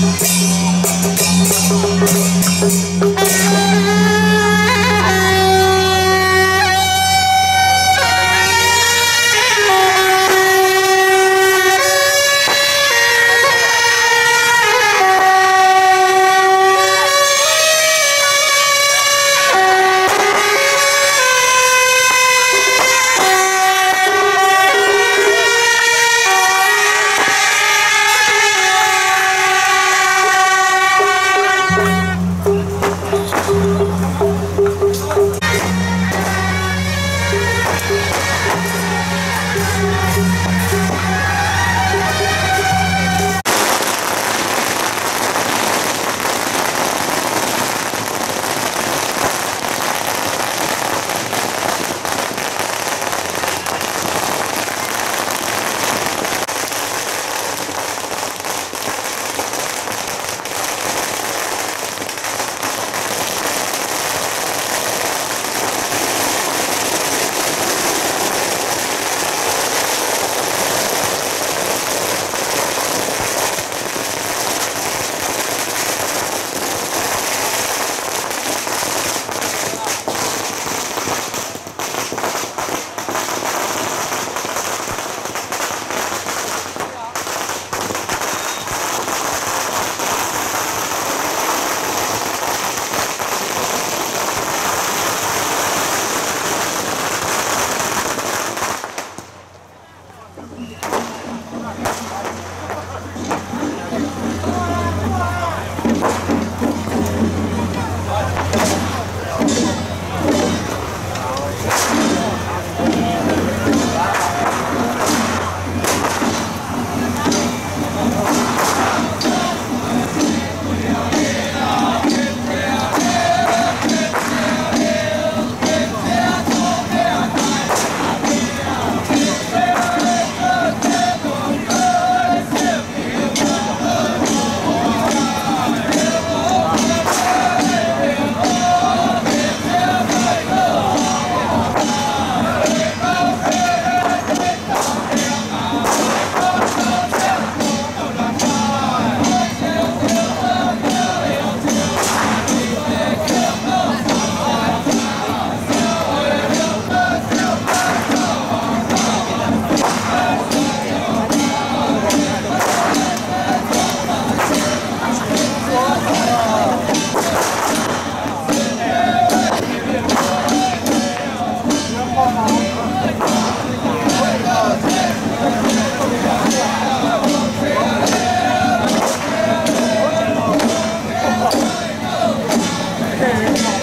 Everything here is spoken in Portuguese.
Música 嗯